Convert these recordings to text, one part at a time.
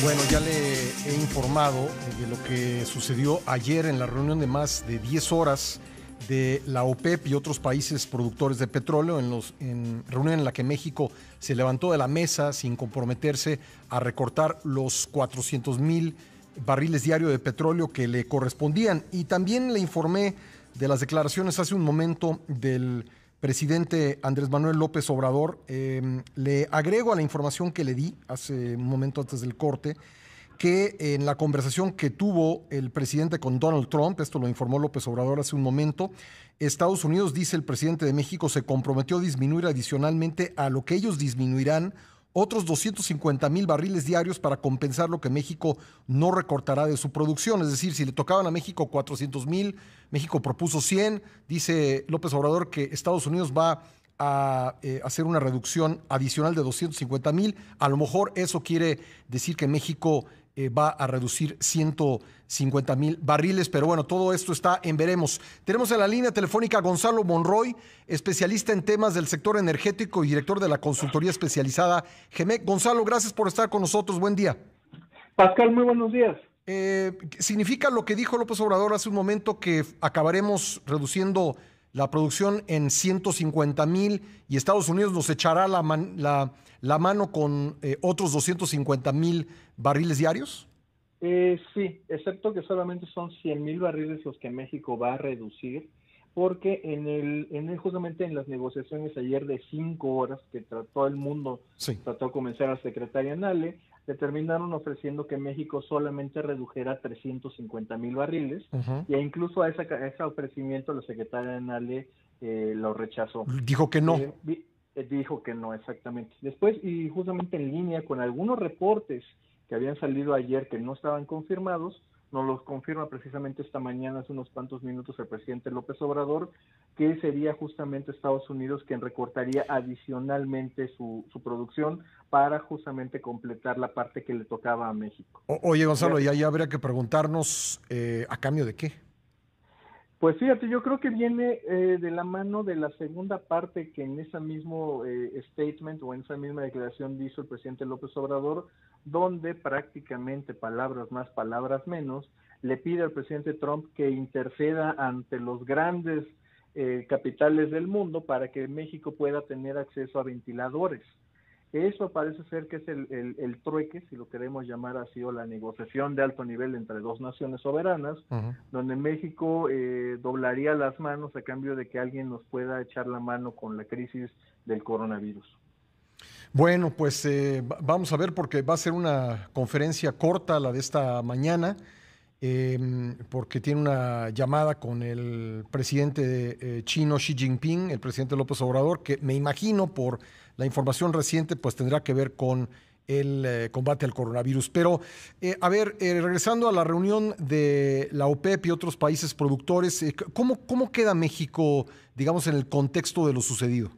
Bueno, ya le he informado de lo que sucedió ayer en la reunión de más de 10 horas de la OPEP y otros países productores de petróleo, en, los, en reunión en la que México se levantó de la mesa sin comprometerse a recortar los 400 mil barriles diarios de petróleo que le correspondían. Y también le informé de las declaraciones hace un momento del presidente Andrés Manuel López Obrador. Em, le agrego a la información que le di hace un momento antes del corte que en la conversación que tuvo el presidente con Donald Trump, esto lo informó López Obrador hace un momento, Estados Unidos, dice el presidente de México, se comprometió a disminuir adicionalmente a lo que ellos disminuirán otros 250 mil barriles diarios para compensar lo que México no recortará de su producción. Es decir, si le tocaban a México 400 mil, México propuso 100. Dice López Obrador que Estados Unidos va a eh, hacer una reducción adicional de 250 mil. A lo mejor eso quiere decir que México eh, va a reducir 150 mil barriles, pero bueno, todo esto está en veremos. Tenemos en la línea telefónica a Gonzalo Monroy, especialista en temas del sector energético y director de la consultoría especializada GEMEC. Gonzalo, gracias por estar con nosotros. Buen día. Pascal, muy buenos días. Eh, ¿Significa lo que dijo López Obrador hace un momento que acabaremos reduciendo la producción en 150 mil y Estados Unidos nos echará la, la, la mano con eh, otros 250 mil barriles diarios? Eh, sí, excepto que solamente son 100 mil barriles los que México va a reducir, porque en el, en el, justamente en las negociaciones ayer de cinco horas que trató el mundo, trató de comenzar a secretaria Nale, determinaron ofreciendo que México solamente redujera 350 mil barriles, y incluso a, ese ofrecimiento la secretaria Nale eh, lo rechazó. Dijo que no. Eh, eh, dijo que no, exactamente. Después, y justamente en línea con algunos reportes que habían salido ayer que no estaban confirmados, nos los confirma precisamente esta mañana, hace unos cuantos minutos, el presidente López Obrador, que sería justamente Estados Unidos quien recortaría adicionalmente su, su producción para justamente completar la parte que le tocaba a México. oye, Gonzalo, y ahí habría que preguntarnos eh, a cambio de qué. Pues fíjate, yo creo que viene eh, de la mano de la segunda parte que en ese mismo eh, statement o en esa misma declaración hizo el presidente López Obrador, donde prácticamente palabras más, palabras menos, le pide al presidente Trump que interceda ante los grandes eh, capitales del mundo para que México pueda tener acceso a ventiladores. Eso parece ser que es el, el, trueque, si lo queremos llamar así, o la negociación de alto nivel entre dos naciones soberanas, donde México eh, doblaría las manos a cambio de que alguien nos pueda echar la mano con la crisis del coronavirus. Bueno, pues eh, vamos a ver porque va a ser una conferencia corta la de esta mañana, em, porque tiene una llamada con el presidente eh, chino Xi Jinping, el presidente López Obrador, que me imagino por la información reciente pues tendrá que ver con el eh, combate al coronavirus. Pero, a ver, regresando a la reunión de la OPEP y otros países productores, ¿cómo, ¿cómo queda México, digamos, en el contexto de lo sucedido?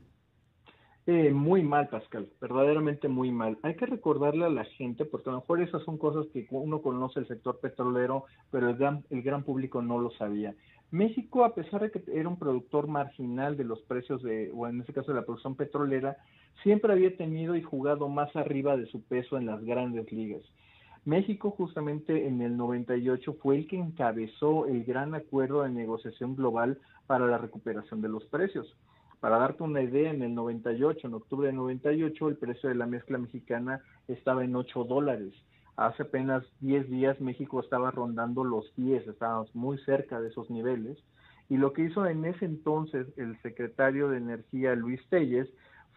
Eh, muy mal, Pascal, verdaderamente muy mal. Hay que recordarle a la gente, porque a lo mejor esas son cosas que uno conoce el sector petrolero, pero el gran, el gran público no lo sabía. México, a pesar de que era un productor marginal de los precios de, o en este caso de la producción petrolera, siempre había tenido y jugado más arriba de su peso en las grandes ligas. México justamente en el 98 fue el que encabezó el gran acuerdo de negociación global para la recuperación de los precios. Para darte una idea, en el 98, en octubre del 98, el precio de la mezcla mexicana estaba en 8 dólares. Hace apenas 10 días México estaba rondando los 10, estábamos muy cerca de esos niveles. Y lo que hizo en ese entonces el secretario de Energía, Luis Telles,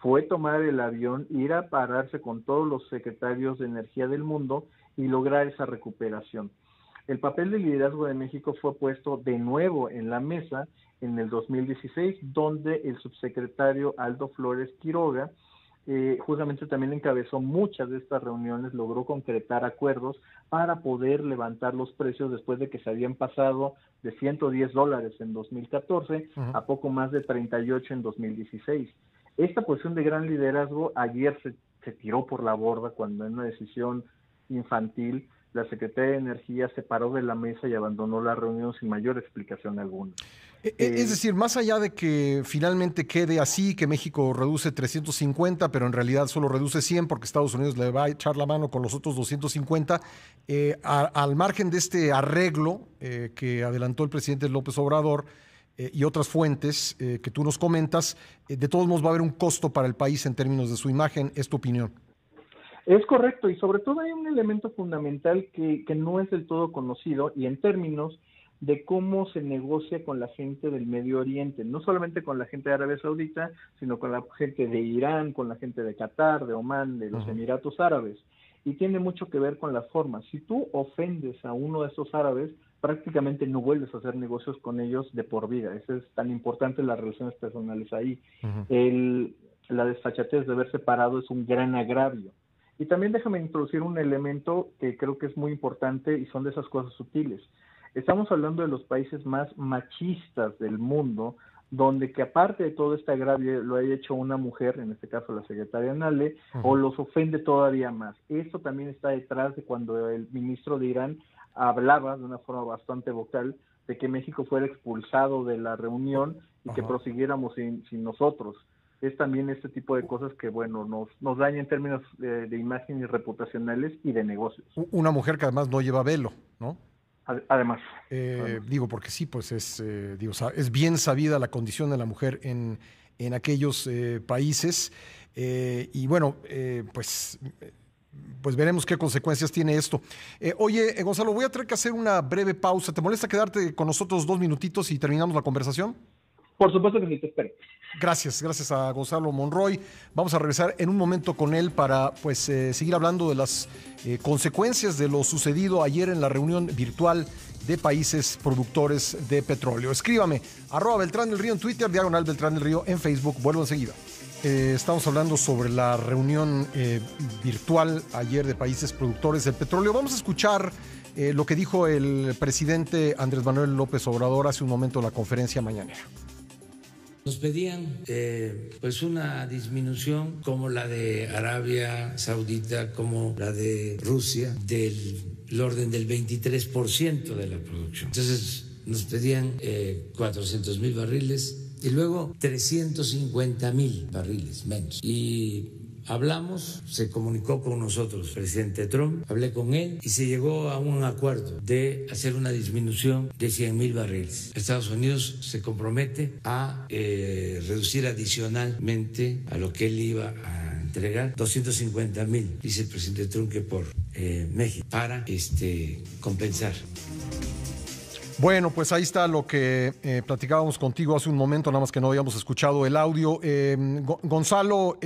fue tomar el avión, ir a pararse con todos los secretarios de energía del mundo y lograr esa recuperación. El papel de liderazgo de México fue puesto de nuevo en la mesa en el 2016, donde el subsecretario Aldo Flores Quiroga eh, justamente también encabezó muchas de estas reuniones, logró concretar acuerdos para poder levantar los precios después de que se habían pasado de 110 dólares en 2014 a poco más de 38 en 2016. Esta posición de gran liderazgo ayer se, se tiró por la borda cuando en una decisión infantil la Secretaría de Energía se paró de la mesa y abandonó la reunión sin mayor explicación alguna. E, e, es decir, más allá de que finalmente quede así, que México reduce 350, pero en realidad solo reduce 100 porque Estados Unidos le va a echar la mano con los otros 250, eh, al margen de este arreglo eh, que adelantó el presidente López Obrador, eh, y otras fuentes que tú nos comentas, de todos modos va a haber un costo para el país en términos de su imagen. ¿Es tu opinión? Es correcto, y sobre todo hay un elemento fundamental que, que no es del todo conocido y en términos de cómo se negocia con la gente del Medio Oriente, no solamente con la gente de Arabia Saudita, sino con la gente de Irán, con la gente de Qatar, de Omán, de los Emiratos Árabes. Y tiene mucho que ver con la forma. Si tú ofendes a uno de esos árabes, prácticamente no vuelves a hacer negocios con ellos de por vida. Eso es tan importante las relaciones personales ahí. El, la desfachatez de haber separado es un gran agravio. Y también déjame introducir un elemento que creo que es muy importante y son de esas cosas sutiles. Estamos hablando de los países más machistas del mundo, donde que aparte de todo este agravio lo haya hecho una mujer, en este caso la secretaria Nale, o los ofende todavía más. Esto también está detrás de cuando el ministro de Irán hablaba de una forma bastante vocal de que México fuera expulsado de la reunión y que prosiguiéramos sin, sin nosotros es también este tipo de cosas que, bueno, nos, nos daña en términos de, de imagen y reputacionales y de negocios. Una mujer que además no lleva velo, ¿no? Además. Eh, digo, porque sí, pues es, eh, digo, es bien sabida la condición de la mujer en, en aquellos eh, países. y bueno, pues, pues veremos qué consecuencias tiene esto. oye, Gonzalo, voy a tener que hacer una breve pausa. ¿Te molesta quedarte con nosotros dos minutitos y terminamos la conversación? Por supuesto que sí, te espero. Gracias, gracias a Gonzalo Monroy. Vamos a regresar en un momento con él para pues eh, seguir hablando de las eh, consecuencias de lo sucedido ayer en la reunión virtual de países productores de petróleo. Escríbame, arroba Beltrán del Río en Twitter, diagonal Beltrán del Río en Facebook. Vuelvo enseguida. Eh, estamos hablando sobre la reunión virtual ayer de países productores de petróleo. Vamos a escuchar lo que dijo el presidente Andrés Manuel López Obrador hace un momento en la conferencia mañanera. Nos pedían eh, pues una disminución como la de Arabia Saudita, como la de Rusia, del orden del 23% de la producción. Entonces nos pedían eh, 400 mil barriles y luego 350 mil barriles menos. Y Hablamos, se comunicó con nosotros el presidente Trump, hablé con él y se llegó a un acuerdo de hacer una disminución de 100 mil barriles. Estados Unidos se compromete a eh, reducir adicionalmente a lo que él iba a entregar 250 mil, dice el presidente Trump, que por eh, México, para este, compensar. Bueno, pues ahí está lo que eh, platicábamos contigo hace un momento, nada más que no habíamos escuchado el audio. Gonzalo,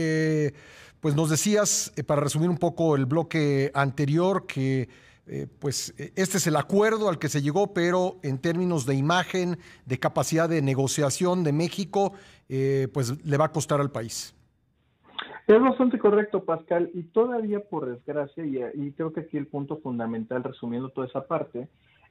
pues nos decías, eh, para resumir un poco el bloque anterior, que eh, pues eh, este es el acuerdo al que se llegó, pero en términos de imagen, de capacidad de negociación de México, pues le va a costar al país. Es bastante correcto, Pascal, y todavía por desgracia, y, y creo que aquí el punto fundamental, resumiendo toda esa parte,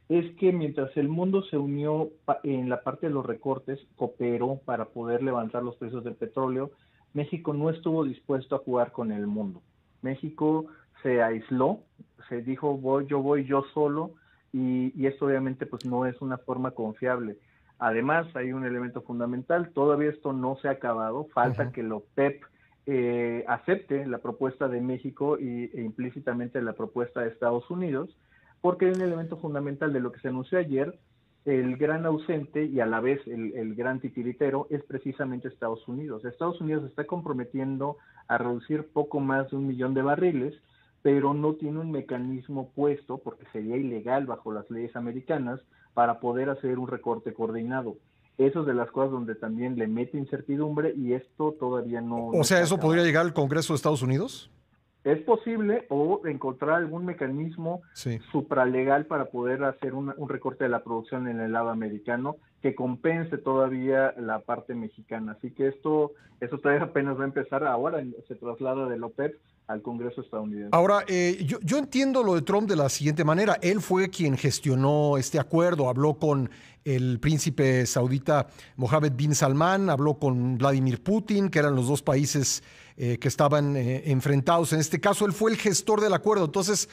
es que mientras el mundo se unió en la parte de los recortes, cooperó para poder levantar los precios del petróleo, México no estuvo dispuesto a jugar con el mundo. México se aisló, se dijo voy, yo voy yo solo y, esto obviamente pues no es una forma confiable. Además hay un elemento fundamental, todavía esto no se ha acabado, falta que lo PEP eh, acepte la propuesta de México y, e implícitamente la propuesta de Estados Unidos, porque hay un elemento fundamental de lo que se anunció ayer, el gran ausente y a la vez el, gran titiritero es precisamente Estados Unidos. Estados Unidos está comprometiendo a reducir poco más de un millón de barriles, pero no tiene un mecanismo puesto, porque sería ilegal bajo las leyes americanas, para poder hacer un recorte coordinado. Eso es de las cosas donde también le mete incertidumbre y esto todavía no... O sea, ¿eso podría llegar al Congreso de Estados Unidos? Es posible o encontrar algún mecanismo supralegal para poder hacer un, recorte de la producción en el lado americano que compense todavía la parte mexicana. Así que esto, esto todavía apenas va a empezar ahora, se traslada del OPEP al Congreso estadounidense. Ahora, eh, yo, yo entiendo lo de Trump de la siguiente manera. Él fue quien gestionó este acuerdo, habló con el príncipe saudita Mohammed bin Salman, habló con Vladimir Putin, que eran los dos países eh, que estaban eh, enfrentados. En este caso, él fue el gestor del acuerdo. Entonces,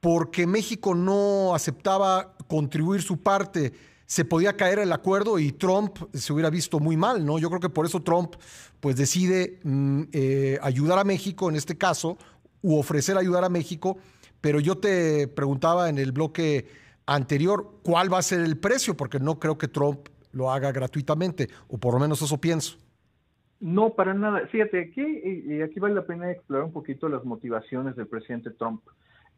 porque México no aceptaba contribuir su parte, se podía caer el acuerdo y Trump se hubiera visto muy mal, ¿no? Yo creo que por eso Trump pues decide mm, eh, ayudar a México en este caso, u ofrecer ayudar a México, pero yo te preguntaba en el bloque anterior cuál va a ser el precio, porque no creo que Trump lo haga gratuitamente, o por lo menos eso pienso. No, para nada. Fíjate, aquí, y aquí vale la pena explorar un poquito las motivaciones del presidente Trump.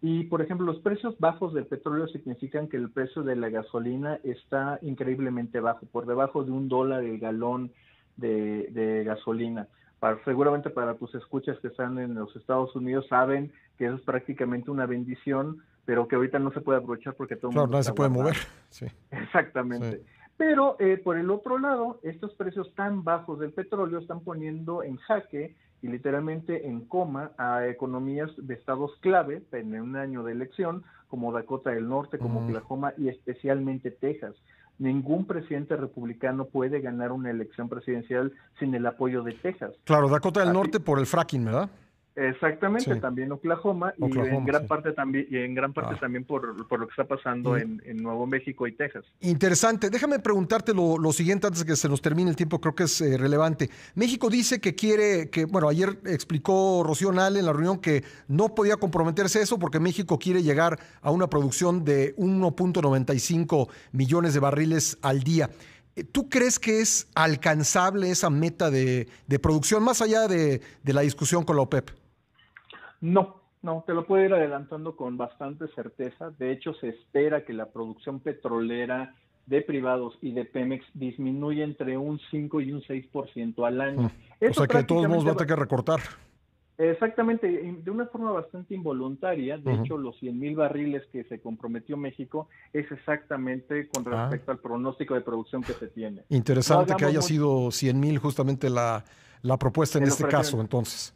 Y, por ejemplo, los precios bajos del petróleo significan que el precio de la gasolina está increíblemente bajo, por debajo de un dólar el galón de, gasolina. Para, seguramente para tus escuchas que están en los Estados Unidos saben que eso es prácticamente una bendición, pero que ahorita no se puede aprovechar porque todo el mundo... Claro, se puede mover. Sí. Exactamente. Pero eh, por el otro lado, estos precios tan bajos del petróleo están poniendo en jaque y literalmente en coma a economías de estados clave en un año de elección, como Dakota del Norte, como Oklahoma y especialmente Texas. Ningún presidente republicano puede ganar una elección presidencial sin el apoyo de Texas. Claro, Dakota del Norte por el fracking, ¿verdad? Exactamente, también Oklahoma, y en gran parte también y en gran parte ah. también por, lo que está pasando en, Nuevo México y Texas. Interesante. Déjame preguntarte lo, siguiente antes de que se nos termine el tiempo, creo que es eh, relevante. México dice que quiere que, bueno, ayer explicó Rocío Nal en la reunión que no podía comprometerse eso porque México quiere llegar a una producción de 1.95 millones de barriles al día. Eh, ¿Tú crees que es alcanzable esa meta de, de producción más allá de, de la discusión con la OPEP? No, no, te lo puedo ir adelantando con bastante certeza. De hecho, se espera que la producción petrolera de privados y de Pemex disminuya entre un 5 y un 6% al año. Mm. o sea que de todos modos va a tener que recortar. Exactamente, de una forma bastante involuntaria. De hecho, los 100 mil barriles que se comprometió México es exactamente con ah. respecto al pronóstico de producción que se tiene. Interesante que haya sido 100 mil justamente la, la propuesta en este caso, entonces.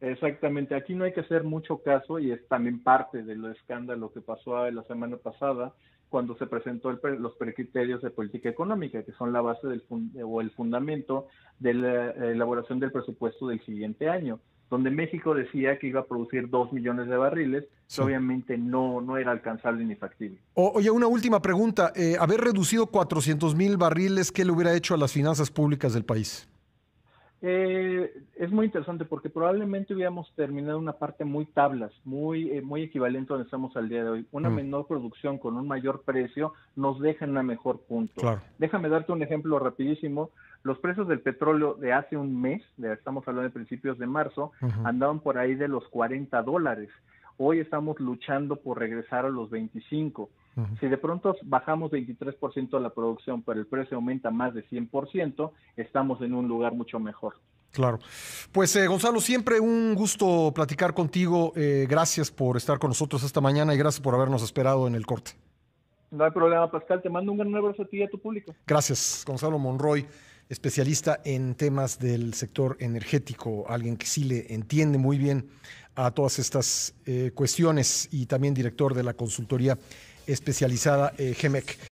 Exactamente, aquí no hay que hacer mucho caso y es también parte del escándalo que pasó la semana pasada cuando se presentó los precriterios de política económica, que son la base del o el fundamento de la elaboración del presupuesto del siguiente año, donde México decía que iba a producir dos millones de barriles, que obviamente no, no era alcanzable ni factible. oye, una última pregunta, eh, haber reducido 400 mil barriles, ¿qué le hubiera hecho a las finanzas públicas del país? Eh, es muy interesante porque probablemente hubiéramos terminado una parte muy tablas, muy, eh, muy equivalente a donde estamos al día de hoy. Una mm. menor producción con un mayor precio nos deja en un mejor punto. Déjame darte un ejemplo rapidísimo. Los precios del petróleo de hace un mes, de, estamos hablando de principios de marzo, andaban por ahí de los 40 dólares. Hoy estamos luchando por regresar a los 25. Si de pronto bajamos 23% de la producción, pero el precio aumenta más de 100%, estamos en un lugar mucho mejor. Claro. Pues eh, Gonzalo, siempre un gusto platicar contigo. Eh, gracias por estar con nosotros esta mañana y gracias por habernos esperado en el corte. No hay problema, Pascal. Te mando un gran abrazo a ti y a tu público. Gracias, Gonzalo Monroy, especialista en temas del sector energético, alguien que sí le entiende muy bien a todas estas eh, cuestiones y también director de la consultoría especializada eh, GEMEC.